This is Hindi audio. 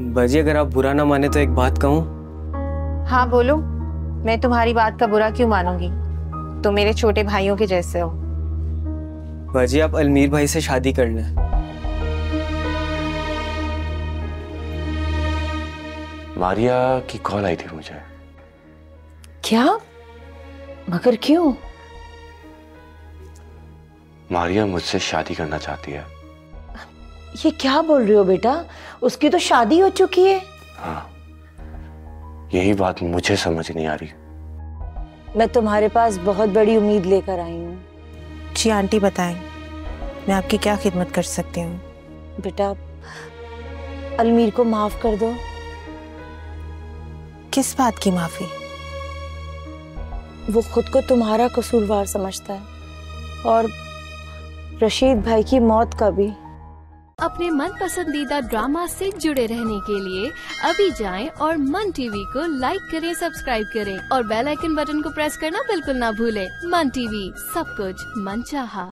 बाजी अगर आप बुरा ना माने तो एक बात कहूँ? हाँ बोलो। मैं तुम्हारी बात का बुरा क्यों मानूँगी? तुम मेरे छोटे भाइयों के जैसे हो। बाजी आप अलमीर भाई से शादी कर लें। मारिया की कॉल आई थी मुझे। क्या? मगर क्यों? मारिया मुझसे शादी करना चाहती है। ये क्या बोल रहे हो बेटा? उसकी तो शादी हो चुकी है। हाँ यही बात मुझे समझ नहीं आ रही। मैं तुम्हारे पास बहुत बड़ी उम्मीद लेकर आई हूँ। जी आंटी बताएँ मैं आपकी क्या खिदमत कर सकती हूँ? बेटा अलमीर को माफ़ कर दो। किस बात की माफ़ी? वो खुद को तुम्हारा कसूरवार समझता है। और रशीद भाई की मौत का भी। अपने मन पसंदीदा ड्रामा से जुड़े रहने के लिए अभी जाएँ और मन टीवी को लाइक करें, सब्सक्राइब करें और बेल आइकन बटन को प्रेस करना बिल्कुल ना भूलें। मन टीवी, सब कुछ मन चाहा।